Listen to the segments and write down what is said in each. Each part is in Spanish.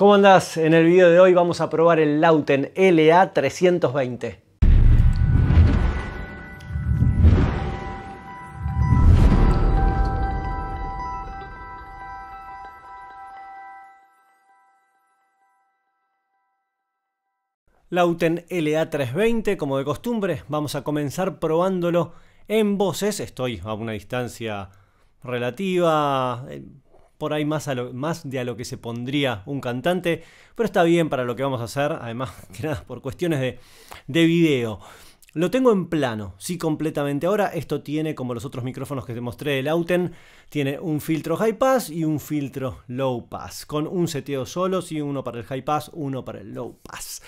¿Cómo andás? En el video de hoy vamos a probar el Lauten LA320. Lauten LA320, como de costumbre, vamos a comenzar probándolo en voces. Estoy a una distancia relativa, eh, por ahí más, más de a lo que se pondría un cantante, pero está bien para lo que vamos a hacer, además que nada, por cuestiones de, de video. Lo tengo en plano, sí completamente. Ahora esto tiene, como los otros micrófonos que te mostré del Lauten, tiene un filtro high pass y un filtro low pass, con un seteo solo, sí, uno para el high pass, uno para el low pass.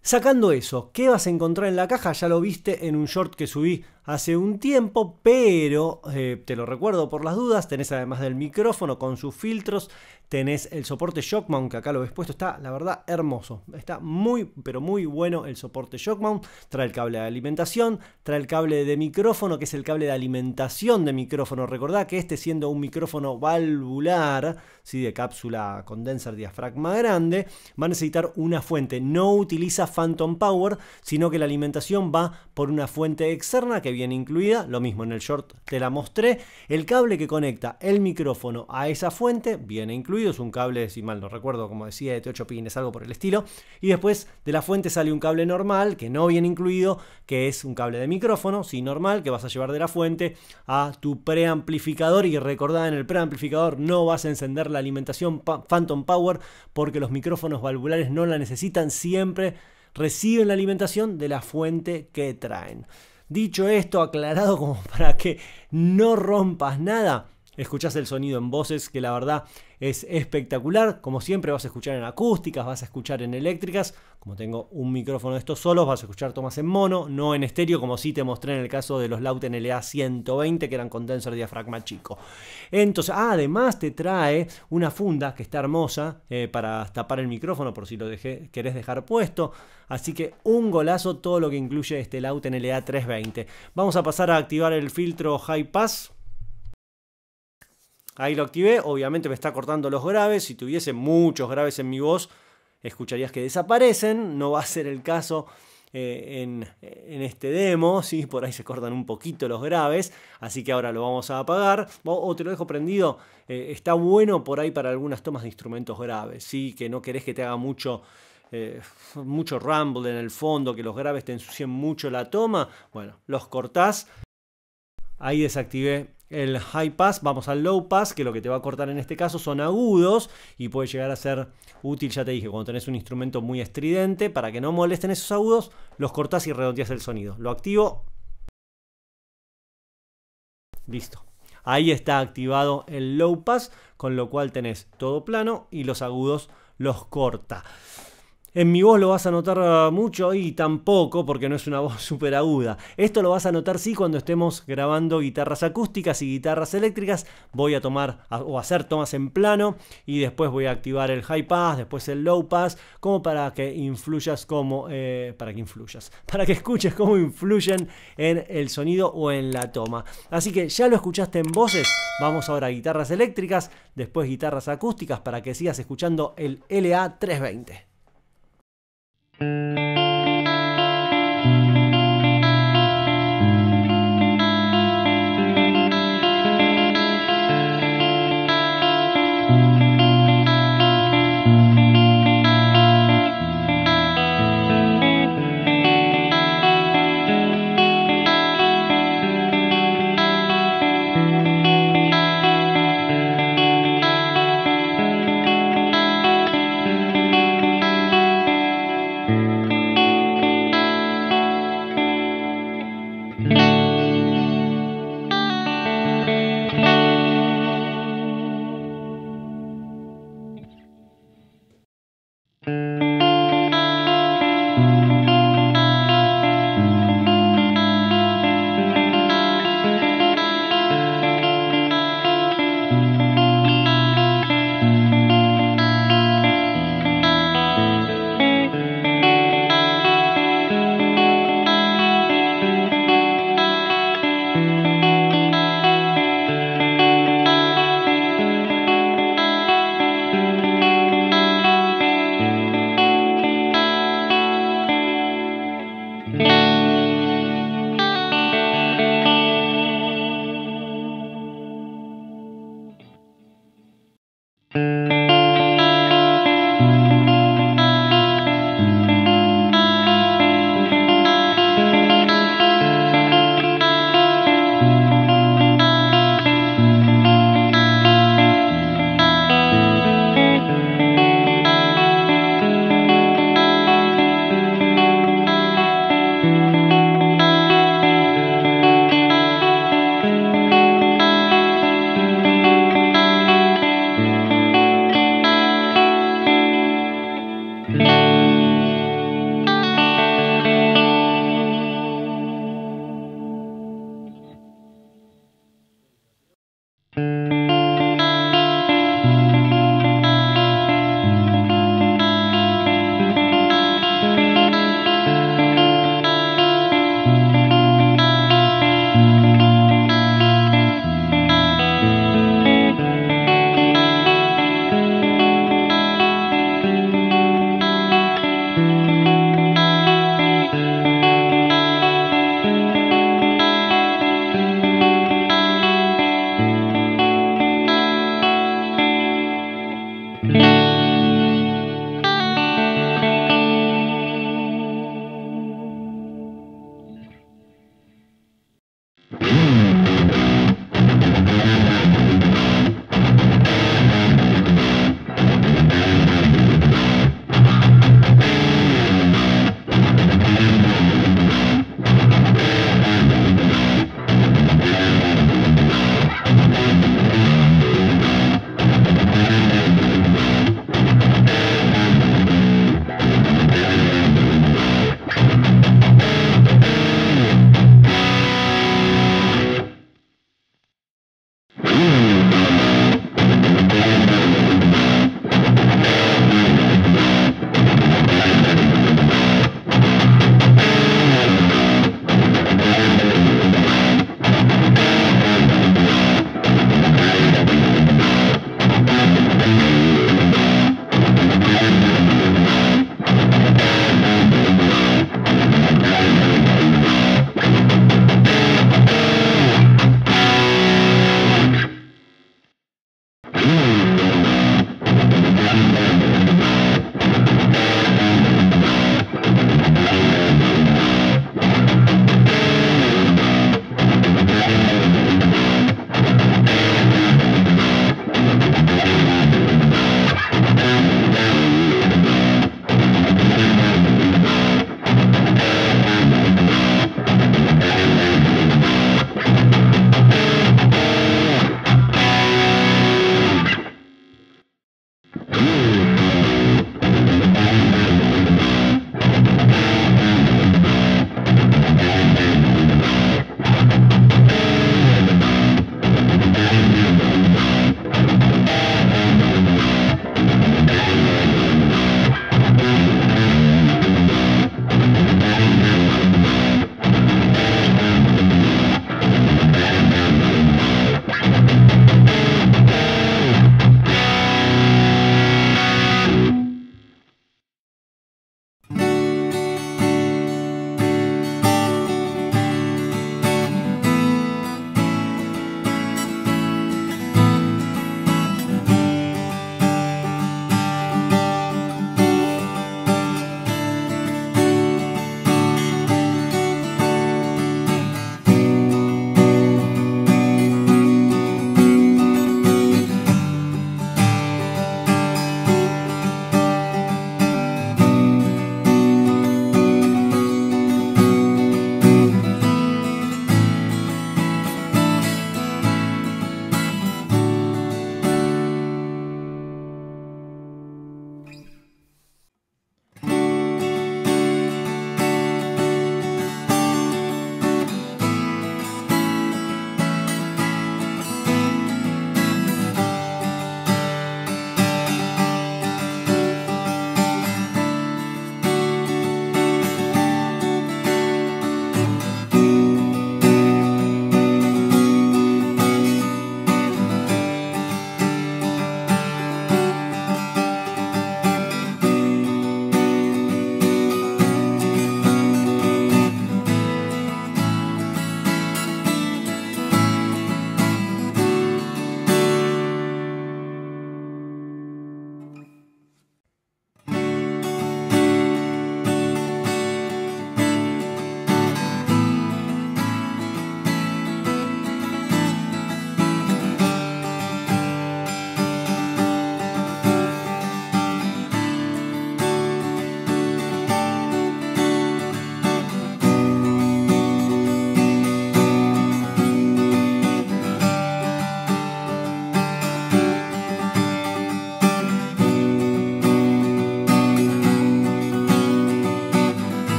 Sacando eso, ¿qué vas a encontrar en la caja? Ya lo viste en un short que subí hace un tiempo, pero eh, te lo recuerdo por las dudas, tenés además del micrófono con sus filtros, tenés el soporte Shockmount, que acá lo ves puesto, está la verdad hermoso, está muy pero muy bueno el soporte Shockmount, trae el cable de alimentación, trae el cable de micrófono, que es el cable de alimentación de micrófono, recordá que este siendo un micrófono valvular, ¿sí? de cápsula condenser diafragma grande, va a necesitar una fuente, no utiliza Phantom Power, sino que la alimentación va por una fuente externa que viene incluida, lo mismo en el short te la mostré, el cable que conecta el micrófono a esa fuente viene incluido, es un cable, si mal no recuerdo, como de 7, 8 pines, algo por el estilo, y después de la fuente sale un cable normal que no viene incluido, que es un cable de micrófono, sí normal, que vas a llevar de la fuente a tu preamplificador. Y recordad en el preamplificador no vas a encender la alimentación Phantom Power porque los micrófonos valvulares no la necesitan. Siempre reciben la alimentación de la fuente que traen. Dicho esto, aclarado como para que no rompas nada, escuchás el sonido en voces que la verdad es espectacular. Como siempre vas a escuchar en acústicas, vas a escuchar en eléctricas. Como tengo un micrófono de estos solos, vas a escuchar tomas en mono, no en estéreo, como sí te mostré en el caso de los Lauten LA 120, que eran condenser diafragma chico. Entonces, además te trae una funda que está hermosa eh, para tapar el micrófono, por si lo dejé, querés dejar puesto. Así que un golazo todo lo que incluye este Lauten LA 320. Vamos a pasar a activar el filtro High Pass Ahí lo activé, obviamente me está cortando los graves, si tuviese muchos graves en mi voz, escucharías que desaparecen, no va a ser el caso eh, en, este demo, ¿sí? por ahí se cortan un poquito los graves, así que ahora lo vamos a apagar, o, te lo dejo prendido, eh, está bueno por ahí para algunas tomas de instrumentos graves, ¿sí? que no querés que te haga mucho... Eh, mucho rumble en el fondo, que los graves te ensucien mucho la toma, bueno, los cortás. Ahí desactivé el high pass, vamos al low pass, que lo que te va a cortar en este caso son agudos y puede llegar a ser útil, ya te dije, cuando tenés un instrumento muy estridente, para que no molesten esos agudos, los cortás y redondeas el sonido. Lo activo. Listo. Ahí está activado el low pass, con lo cual tenés todo plano y los agudos los corta. En mi voz lo vas a notar ah, mucho y tampoco porque no es una voz súper aguda. Esto lo vas a notar sí cuando estemos grabando guitarras acústicas y guitarras eléctricas. Voy a tomar o hacer tomas en plano y después voy a activar el high pass, después el low pass, como para que influyas como... Eh, para que influyas, para que escuches cómo influyen en el sonido o en la toma. Así que ya lo escuchaste en voces, vamos ahora a guitarras eléctricas, después guitarras acústicas para que sigas escuchando el LA320. Thank you.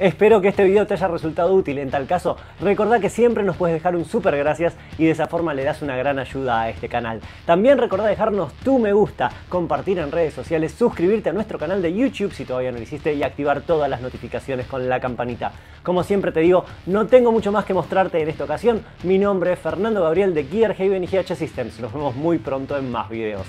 Espero que este video te haya resultado útil. En tal caso, recordá que siempre nos puedes dejar un super gracias y de esa forma le das una gran ayuda a este canal. También recordá dejarnos tu me gusta, compartir en redes sociales, suscribirte a nuestro canal de YouTube si todavía no lo hiciste y activar todas las notificaciones con la campanita. Como siempre te digo, no tengo mucho más que mostrarte en esta ocasión. Mi nombre es Fernando Gabriel de Gear Haven y GH Systems. Nos vemos muy pronto en más videos.